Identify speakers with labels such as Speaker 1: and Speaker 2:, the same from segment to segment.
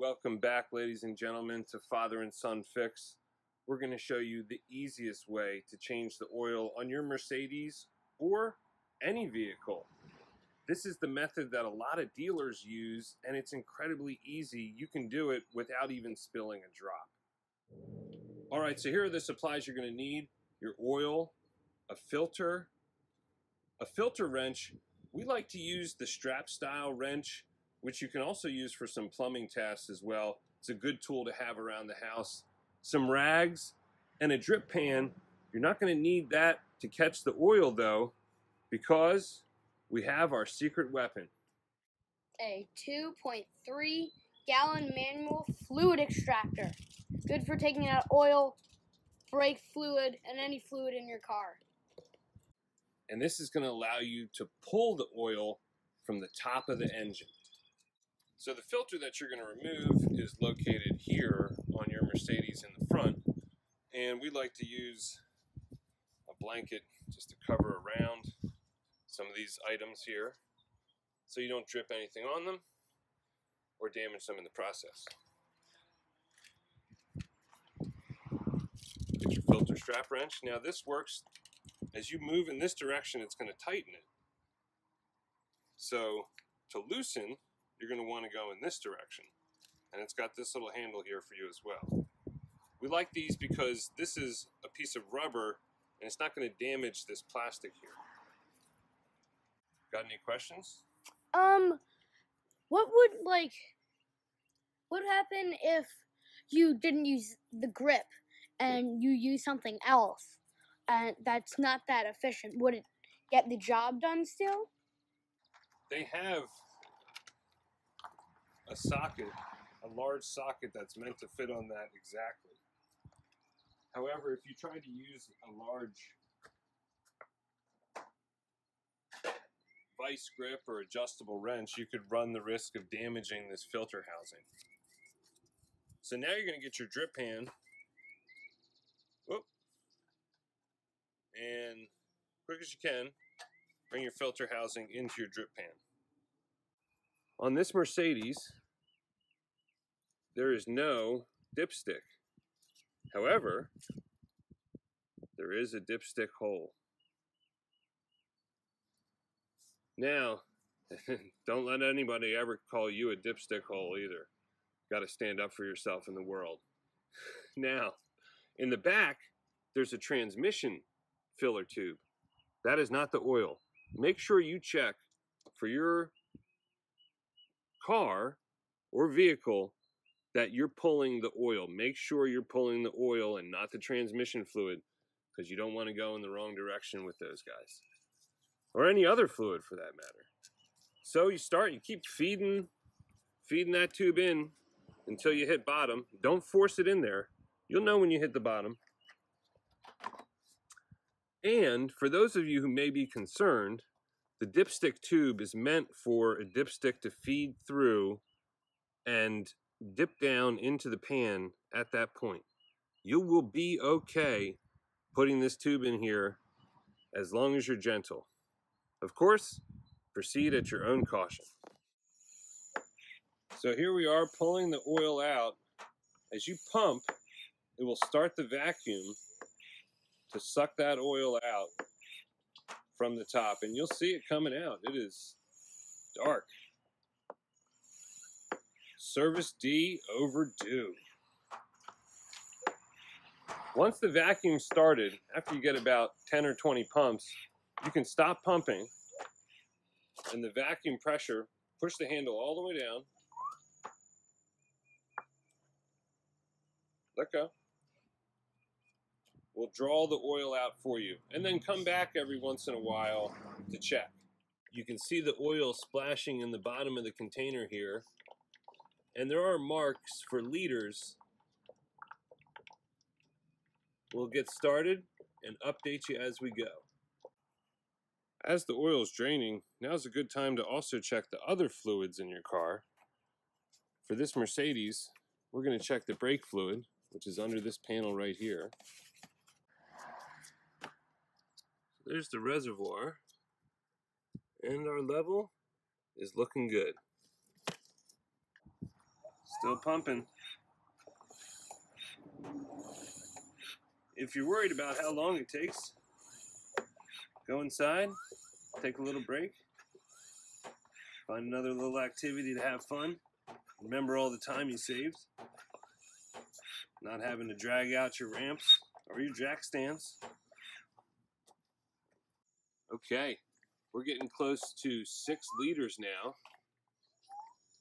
Speaker 1: Welcome back, ladies and gentlemen, to Father and Son Fix. We're going to show you the easiest way to change the oil on your Mercedes or any vehicle. This is the method that a lot of dealers use, and it's incredibly easy. You can do it without even spilling a drop. All right, so here are the supplies you're going to need your oil, a filter, a filter wrench. We like to use the strap style wrench, which you can also use for some plumbing tasks as well. It's a good tool to have around the house. Some rags and a drip pan. You're not going to need that to catch the oil though, because we have our secret weapon.
Speaker 2: A 2.3 gallon manual fluid extractor. Good for taking out oil, brake fluid, and any fluid in your car.
Speaker 1: And this is going to allow you to pull the oil from the top of the engine. So the filter that you're going to remove is located here on your Mercedes in the front. And we like to use a blanket just to cover around some of these items here so you don't drip anything on them or damage them in the process. Get your filter strap wrench. Now this works, as you move in this direction, it's going to tighten it. So to loosen, you're going to want to go in this direction. And it's got this little handle here for you as well. We like these because this is a piece of rubber and it's not going to damage this plastic here. Got any questions?
Speaker 2: Um, what would like, what would happen if you didn't use the grip and you use something else and that's not that efficient? Would it get the job done still?
Speaker 1: They have a socket, a large socket that's meant to fit on that exactly. However, if you try to use a large vice grip or adjustable wrench, you could run the risk of damaging this filter housing. So now you're going to get your drip pan. Whoop. And quick as you can, bring your filter housing into your drip pan. On this Mercedes, there is no dipstick. However, there is a dipstick hole. Now, don't let anybody ever call you a dipstick hole either. Got to stand up for yourself in the world. Now, in the back, there's a transmission filler tube. That is not the oil. Make sure you check for your car or vehicle that you're pulling the oil. Make sure you're pulling the oil and not the transmission fluid because you don't want to go in the wrong direction with those guys or any other fluid for that matter. So you start, you keep feeding, feeding that tube in until you hit bottom. Don't force it in there. You'll know when you hit the bottom. And for those of you who may be concerned, the dipstick tube is meant for a dipstick to feed through and dip down into the pan at that point. You will be okay putting this tube in here as long as you're gentle. Of course, proceed at your own caution. So here we are pulling the oil out. As you pump, it will start the vacuum to suck that oil out from the top. And you'll see it coming out. It is dark. Service D overdue. Once the vacuum started, after you get about 10 or 20 pumps, you can stop pumping and the vacuum pressure, push the handle all the way down. Let go. We'll draw the oil out for you and then come back every once in a while to check. You can see the oil splashing in the bottom of the container here and there are marks for liters. We'll get started and update you as we go. As the oil is draining, now is a good time to also check the other fluids in your car. For this Mercedes, we're going to check the brake fluid, which is under this panel right here. There's the reservoir, and our level is looking good. Still pumping. If you're worried about how long it takes, go inside, take a little break, find another little activity to have fun. Remember all the time you saved. Not having to drag out your ramps or your jack stands. Okay, we're getting close to six liters now.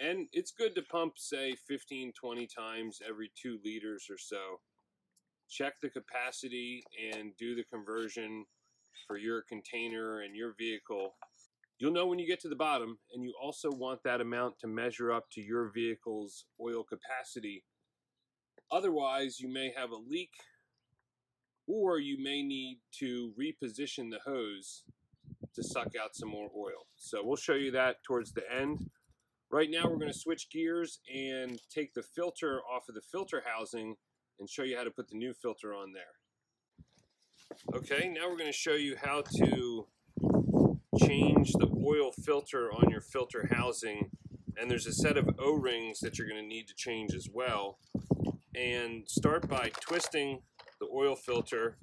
Speaker 1: And it's good to pump, say, 15, 20 times every two liters or so. Check the capacity and do the conversion for your container and your vehicle. You'll know when you get to the bottom, and you also want that amount to measure up to your vehicle's oil capacity. Otherwise, you may have a leak, or you may need to reposition the hose to suck out some more oil. So we'll show you that towards the end. Right now we're going to switch gears and take the filter off of the filter housing and show you how to put the new filter on there. Okay, now we're going to show you how to change the oil filter on your filter housing and there's a set of O-rings that you're going to need to change as well and start by twisting the oil filter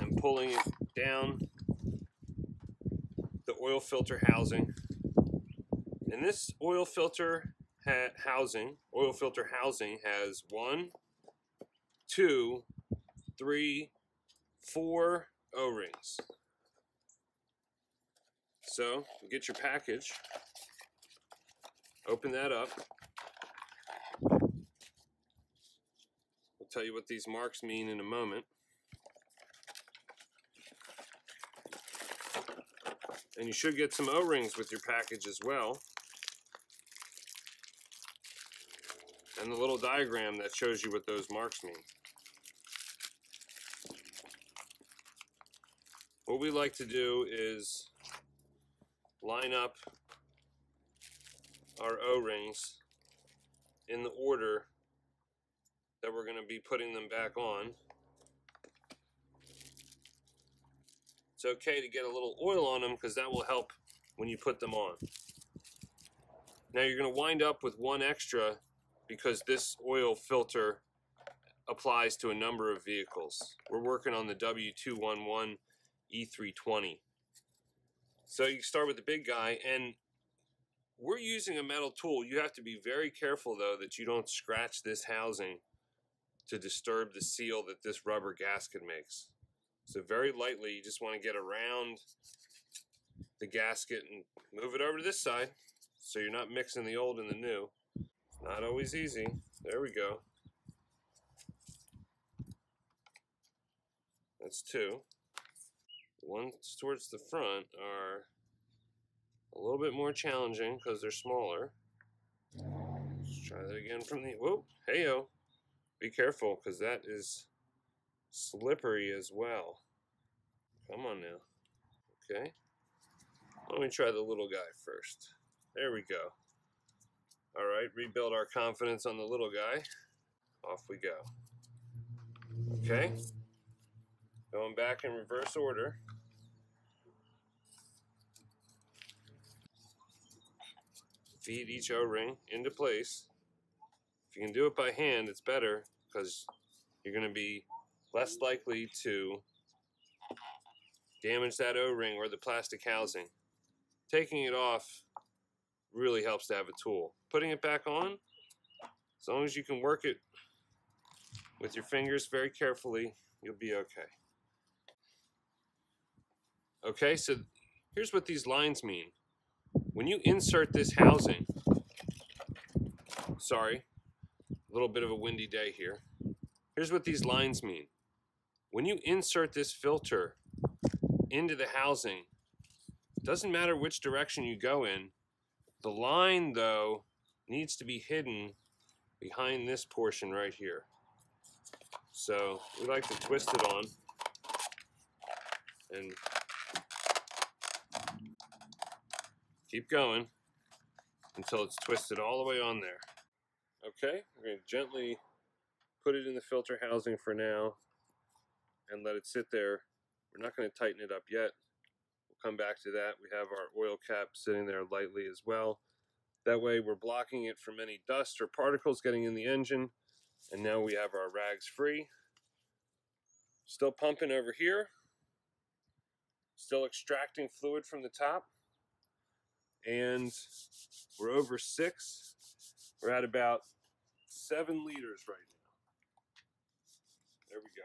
Speaker 1: and pulling it down the oil filter housing and this oil filter housing, oil filter housing has one, two, three, four O-rings. So get your package, open that up. I'll tell you what these marks mean in a moment. And you should get some O-rings with your package as well. And the little diagram that shows you what those marks mean. What we like to do is line up our O-rings in the order that we're going to be putting them back on. It's okay to get a little oil on them because that will help when you put them on. Now you're going to wind up with one extra because this oil filter applies to a number of vehicles. We're working on the W211 E320. So you start with the big guy and we're using a metal tool. You have to be very careful though that you don't scratch this housing to disturb the seal that this rubber gasket makes. So very lightly, you just want to get around the gasket and move it over to this side so you're not mixing the old and the new. Not always easy. There we go. That's two. Ones towards the front are a little bit more challenging because they're smaller. Let's try that again from the, whoop, hey-o. Be careful because that is slippery as well. Come on now. Okay. Let me try the little guy first. There we go. All right, rebuild our confidence on the little guy. Off we go. Okay. Going back in reverse order. Feed each O-ring into place. If you can do it by hand, it's better because you're going to be less likely to damage that O-ring or the plastic housing. Taking it off really helps to have a tool. Putting it back on, as long as you can work it with your fingers very carefully, you'll be okay. Okay, so here's what these lines mean. When you insert this housing, sorry, a little bit of a windy day here. Here's what these lines mean. When you insert this filter into the housing, doesn't matter which direction you go in, the line, though, needs to be hidden behind this portion right here. So we like to twist it on and keep going until it's twisted all the way on there. Okay, we're going to gently put it in the filter housing for now and let it sit there. We're not going to tighten it up yet We'll come back to that. We have our oil cap sitting there lightly as well. That way we're blocking it from any dust or particles getting in the engine. And now we have our rags free. Still pumping over here. Still extracting fluid from the top. And we're over six. We're at about seven liters right now. There we go.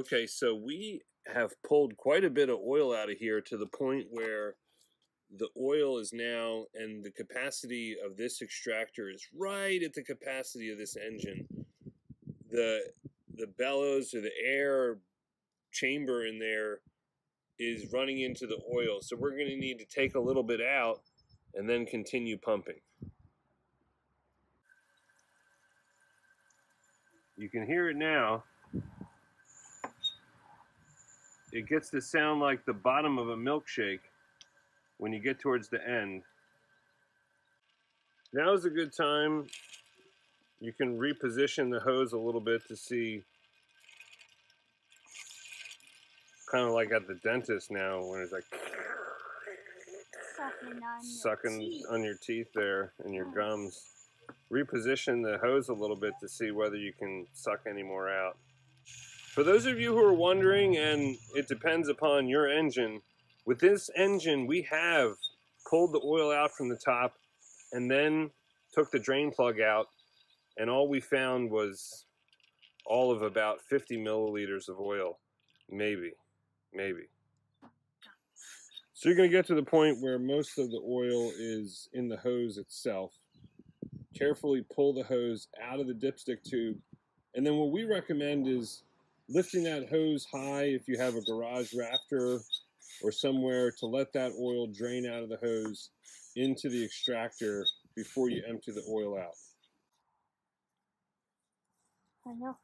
Speaker 1: Okay, so we have pulled quite a bit of oil out of here to the point where the oil is now and the capacity of this extractor is right at the capacity of this engine. The the bellows or the air chamber in there is running into the oil. So we're going to need to take a little bit out and then continue pumping. You can hear it now. It gets to sound like the bottom of a milkshake when you get towards the end. Now is a good time. You can reposition the hose a little bit to see kind of like at the dentist now when it's like
Speaker 2: Sucking on
Speaker 1: sucking
Speaker 2: your
Speaker 1: on your teeth there and your gums. Reposition the hose a little bit to see whether you can suck any more out. For those of you who are wondering, and it depends upon your engine, with this engine we have pulled the oil out from the top and then took the drain plug out, and all we found was all of about 50 milliliters of oil. Maybe. Maybe. So you're going to get to the point where most of the oil is in the hose itself. Carefully pull the hose out of the dipstick tube. And then what we recommend is lifting that hose high if you have a garage rafter or somewhere to let that oil drain out of the hose into the extractor before you empty the oil out.
Speaker 2: I know.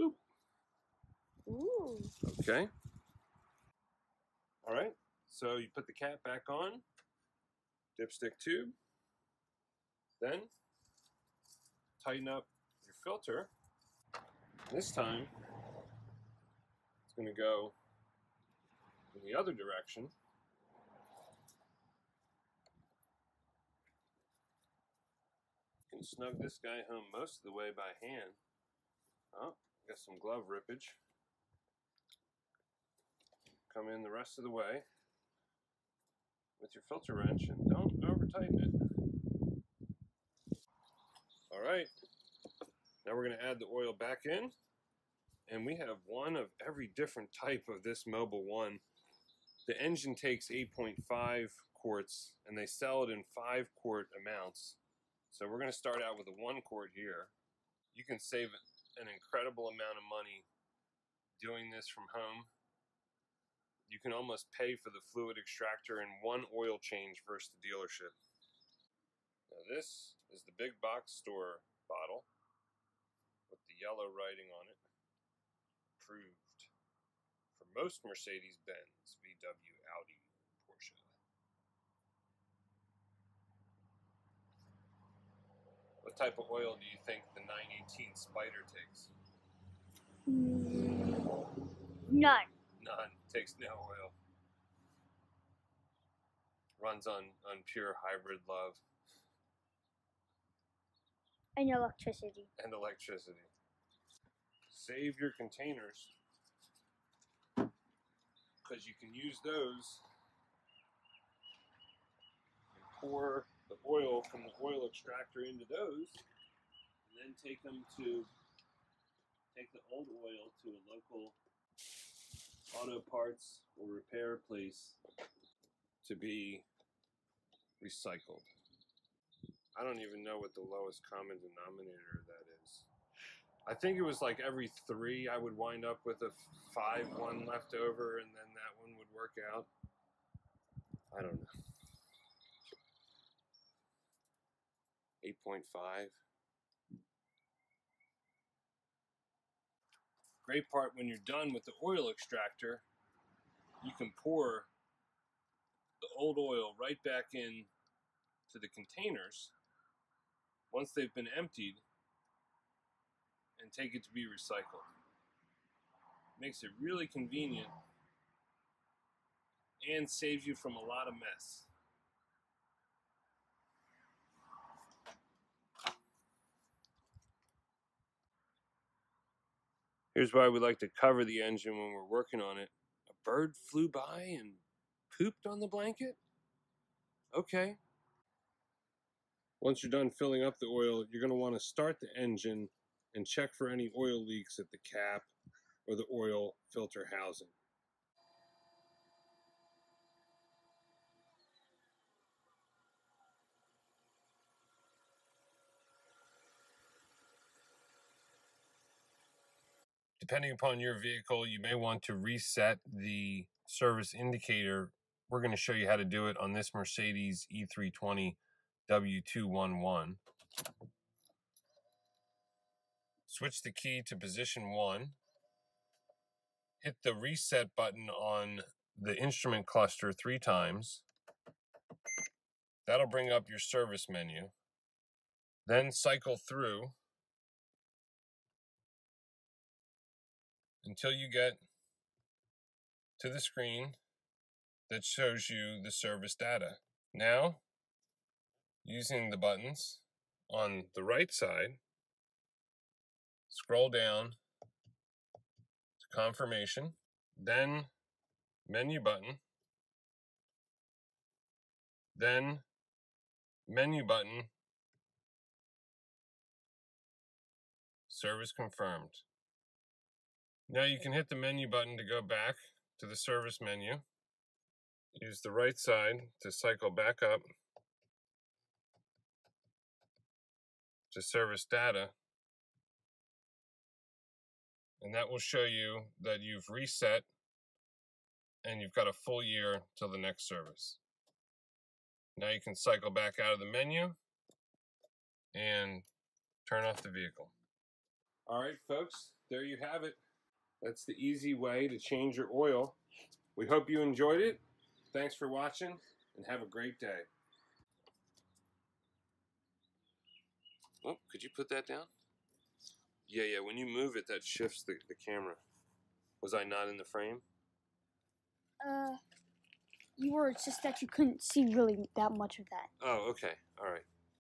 Speaker 1: Boop.
Speaker 2: Ooh.
Speaker 1: Okay. All right. So you put the cap back on, dipstick tube, then tighten up your filter. This time, it's going to go in the other direction. You can snug this guy home most of the way by hand. Oh, got some glove rippage come in the rest of the way with your filter wrench and don't over tighten it. All right, now we're going to add the oil back in and we have one of every different type of this Mobil 1. The engine takes 8.5 quarts and they sell it in 5 quart amounts. So we're going to start out with a 1 quart here. You can save an incredible amount of money doing this from home you can almost pay for the fluid extractor in one oil change versus the dealership. Now this is the big box store bottle yellow writing on it. Approved for most Mercedes-Benz, VW, Audi, Porsche. What type of oil do you think the 918 Spyder takes?
Speaker 2: None.
Speaker 1: None. Takes no oil. Runs on, on pure hybrid love
Speaker 2: And electricity.
Speaker 1: and electricity. Save your containers because you can use those and pour the oil from the oil extractor into those and then take them to take the old oil to a local auto parts or repair place to be recycled. I don't even know what the lowest common denominator. I think it was like every three I would wind up with a five one left over and then that one would work out. I don't know. 8.5. Great part when you're done with the oil extractor, you can pour the old oil right back in to the containers once they've been emptied and take it to be recycled. Makes it really convenient and saves you from a lot of mess. Here's why we like to cover the engine when we're working on it. A bird flew by and pooped on the blanket? Okay. Once you're done filling up the oil, you're going to want to start the engine and check for any oil leaks at the cap or the oil filter housing. Depending upon your vehicle, you may want to reset the service indicator. We're going to show you how to do it on this Mercedes E320 W211. Switch the key to position one. Hit the reset button on the instrument cluster three times. That'll bring up your service menu. Then cycle through until you get to the screen that shows you the service data. Now, using the buttons on the right side, scroll down to confirmation, then menu button, then menu button, service confirmed. Now you can hit the menu button to go back to the service menu. Use the right side to cycle back up to service data. And that will show you that you've reset and you've got a full year till the next service. Now you can cycle back out of the menu and turn off the vehicle. All right, folks, there you have it. That's the easy way to change your oil. We hope you enjoyed it. Thanks for watching and have a great day. Oh, could you put that down? Yeah, yeah, when you move it, that shifts the, the camera. Was I not in the frame?
Speaker 2: Uh, you were. It's just that you couldn't see really that much of that.
Speaker 1: Oh, okay. All right.